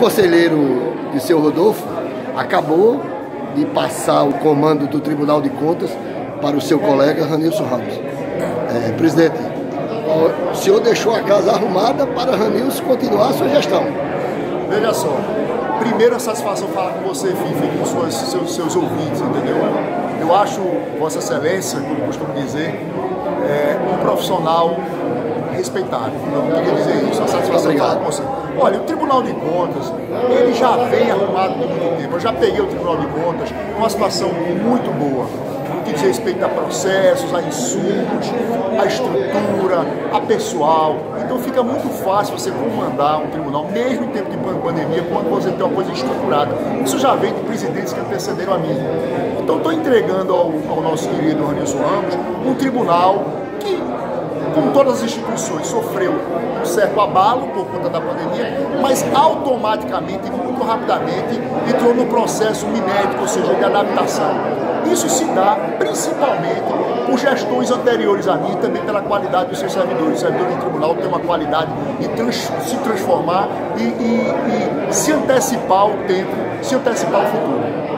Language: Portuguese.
conselheiro de seu Rodolfo acabou de passar o comando do Tribunal de Contas para o seu colega Ranilson Ramos. É, presidente, o senhor deixou a casa arrumada para Ranilson continuar a sua gestão. Veja só, primeiro a satisfação falar com você, Fifi, com suas, seus, seus ouvintes, entendeu? Eu acho, Vossa Excelência, como costumo dizer, é, um profissional respeitado. Eu queria dizer isso, a satisfação falar com você. Olha, o Tribunal de Contas, ele já vem arrumado há muito tempo. Eu já peguei o Tribunal de Contas numa situação muito boa no que diz respeito a processos, a insumos, a estrutura, a pessoal. Então fica muito fácil você comandar um tribunal, mesmo em tempo de pandemia, quando você tem uma coisa estruturada. Isso já vem de presidentes que antecederam a mim. Então estou entregando ao, ao, nosso querido Ranilson Ramos um tribunal que, como todas as instituições, sofreu um certo abalo por conta da pandemia, mas automaticamente, muito rapidamente, entrou no processo mimético, ou seja, de adaptação. Isso se dá principalmente por gestões anteriores a mim, também pela qualidade dos seus servidores. O servidor do tribunal tem uma qualidade de trans, se transformar e, e, e se antecipar o tempo, se antecipar o futuro.